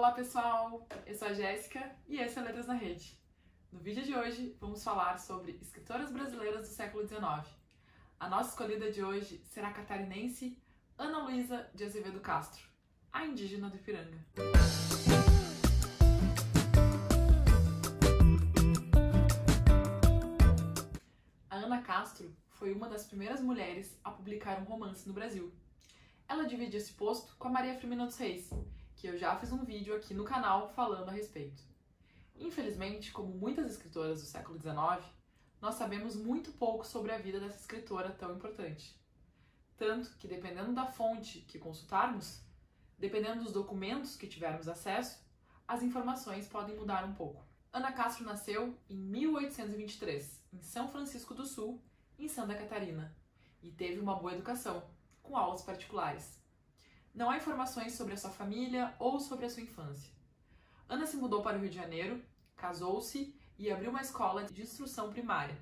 Olá pessoal, eu sou a Jéssica e esse é Letras na Rede. No vídeo de hoje vamos falar sobre escritoras brasileiras do século XIX. A nossa escolhida de hoje será a catarinense Ana Luísa de Azevedo Castro, a indígena do Ipiranga. A Ana Castro foi uma das primeiras mulheres a publicar um romance no Brasil. Ela divide esse posto com a Maria Firmina dos Reis, que eu já fiz um vídeo aqui no canal falando a respeito. Infelizmente, como muitas escritoras do século XIX, nós sabemos muito pouco sobre a vida dessa escritora tão importante. Tanto que, dependendo da fonte que consultarmos, dependendo dos documentos que tivermos acesso, as informações podem mudar um pouco. Ana Castro nasceu em 1823, em São Francisco do Sul, em Santa Catarina, e teve uma boa educação, com aulas particulares. Não há informações sobre a sua família ou sobre a sua infância. Ana se mudou para o Rio de Janeiro, casou-se e abriu uma escola de instrução primária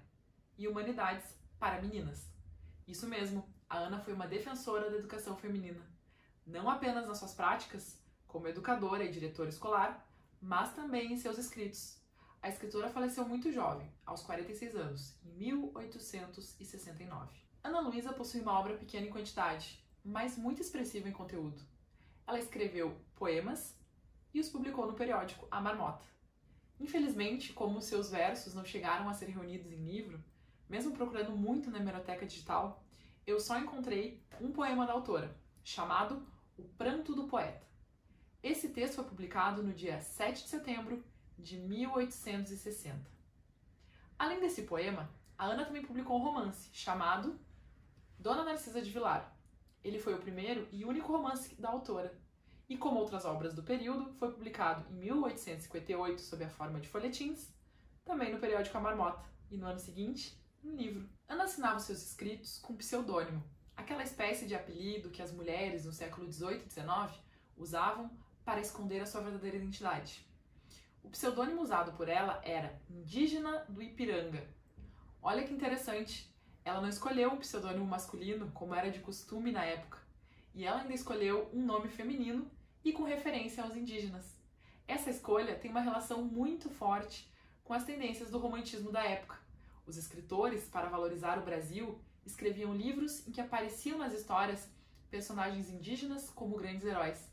e humanidades para meninas. Isso mesmo, a Ana foi uma defensora da educação feminina, não apenas nas suas práticas, como educadora e diretora escolar, mas também em seus escritos. A escritora faleceu muito jovem, aos 46 anos, em 1869. Ana Luísa possui uma obra pequena em quantidade, mas muito expressiva em conteúdo. Ela escreveu poemas e os publicou no periódico A Marmota. Infelizmente, como seus versos não chegaram a ser reunidos em livro, mesmo procurando muito na hemeroteca digital, eu só encontrei um poema da autora, chamado O Pranto do Poeta. Esse texto foi publicado no dia 7 de setembro de 1860. Além desse poema, a Ana também publicou um romance chamado Dona Narcisa de Vilar, ele foi o primeiro e único romance da autora. E como outras obras do período, foi publicado em 1858 sob a forma de folhetins, também no periódico A Marmota, e no ano seguinte, um livro. Ana assinava seus escritos com pseudônimo, aquela espécie de apelido que as mulheres no século XVIII e XIX usavam para esconder a sua verdadeira identidade. O pseudônimo usado por ela era Indígena do Ipiranga. Olha que interessante, ela não escolheu um pseudônimo masculino, como era de costume na época, e ela ainda escolheu um nome feminino e com referência aos indígenas. Essa escolha tem uma relação muito forte com as tendências do romantismo da época. Os escritores, para valorizar o Brasil, escreviam livros em que apareciam nas histórias personagens indígenas como grandes heróis.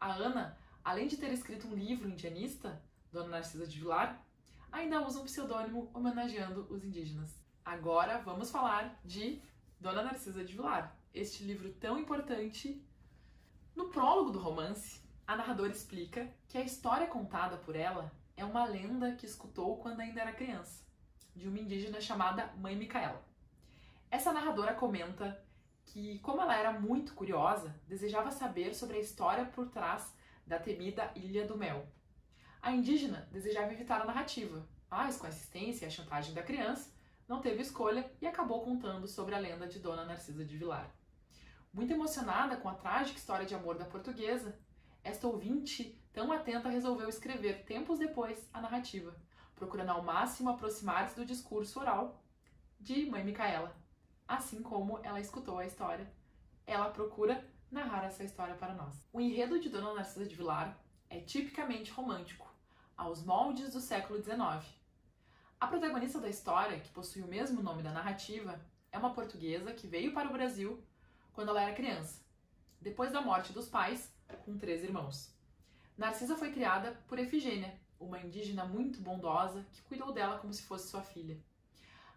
A Ana, além de ter escrito um livro indianista, Dona Narcisa de Vilar, ainda usa um pseudônimo homenageando os indígenas. Agora vamos falar de Dona Narcisa de Vilar, este livro tão importante. No prólogo do romance, a narradora explica que a história contada por ela é uma lenda que escutou quando ainda era criança, de uma indígena chamada Mãe Micaela. Essa narradora comenta que, como ela era muito curiosa, desejava saber sobre a história por trás da temida Ilha do Mel. A indígena desejava evitar a narrativa, mas com a insistência e a chantagem da criança, não teve escolha e acabou contando sobre a lenda de Dona Narcisa de Vilar. Muito emocionada com a trágica história de amor da portuguesa, esta ouvinte, tão atenta, resolveu escrever tempos depois a narrativa, procurando ao máximo aproximar-se do discurso oral de Mãe Micaela. Assim como ela escutou a história, ela procura narrar essa história para nós. O enredo de Dona Narcisa de Vilar é tipicamente romântico, aos moldes do século XIX a protagonista da história, que possui o mesmo nome da narrativa, é uma portuguesa que veio para o Brasil quando ela era criança, depois da morte dos pais, com três irmãos. Narcisa foi criada por Efigênia, uma indígena muito bondosa que cuidou dela como se fosse sua filha.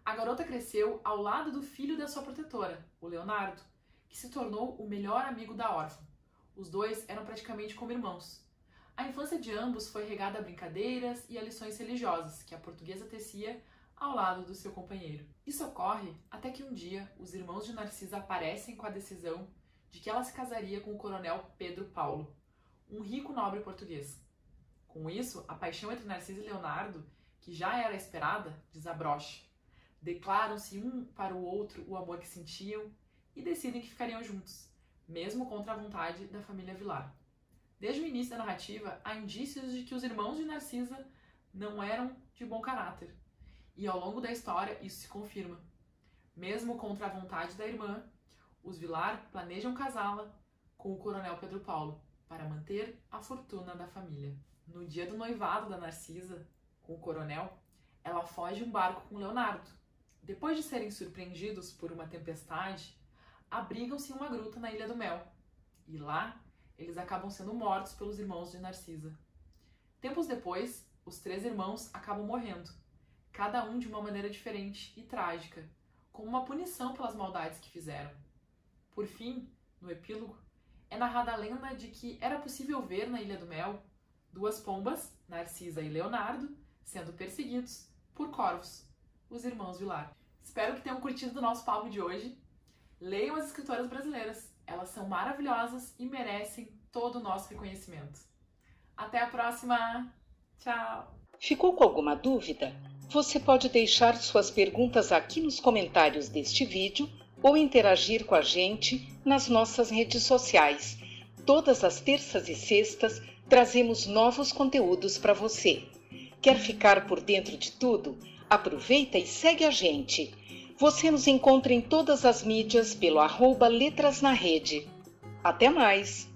A garota cresceu ao lado do filho da sua protetora, o Leonardo, que se tornou o melhor amigo da órfã. Os dois eram praticamente como irmãos. A infância de ambos foi regada a brincadeiras e a lições religiosas que a portuguesa tecia ao lado do seu companheiro. Isso ocorre até que um dia os irmãos de Narcisa aparecem com a decisão de que ela se casaria com o coronel Pedro Paulo, um rico nobre português. Com isso, a paixão entre Narcisa e Leonardo, que já era esperada, desabrocha. Declaram-se um para o outro o amor que sentiam e decidem que ficariam juntos, mesmo contra a vontade da família Vilar. Desde o início da narrativa, há indícios de que os irmãos de Narcisa não eram de bom caráter. E ao longo da história, isso se confirma. Mesmo contra a vontade da irmã, os Vilar planejam casá-la com o coronel Pedro Paulo, para manter a fortuna da família. No dia do noivado da Narcisa, com o coronel, ela foge um barco com Leonardo. Depois de serem surpreendidos por uma tempestade, abrigam-se em uma gruta na Ilha do Mel. E lá, eles acabam sendo mortos pelos irmãos de Narcisa. Tempos depois, os três irmãos acabam morrendo, cada um de uma maneira diferente e trágica, como uma punição pelas maldades que fizeram. Por fim, no epílogo, é narrada a lenda de que era possível ver na Ilha do Mel duas pombas, Narcisa e Leonardo, sendo perseguidos por corvos, os irmãos Vilar. Espero que tenham curtido o nosso papo de hoje. Leiam as escritoras brasileiras, elas são maravilhosas e merecem todo o nosso reconhecimento. Até a próxima! Tchau! Ficou com alguma dúvida? Você pode deixar suas perguntas aqui nos comentários deste vídeo ou interagir com a gente nas nossas redes sociais. Todas as terças e sextas trazemos novos conteúdos para você. Quer ficar por dentro de tudo? Aproveita e segue a gente. Você nos encontra em todas as mídias pelo arroba Letras na Rede. Até mais!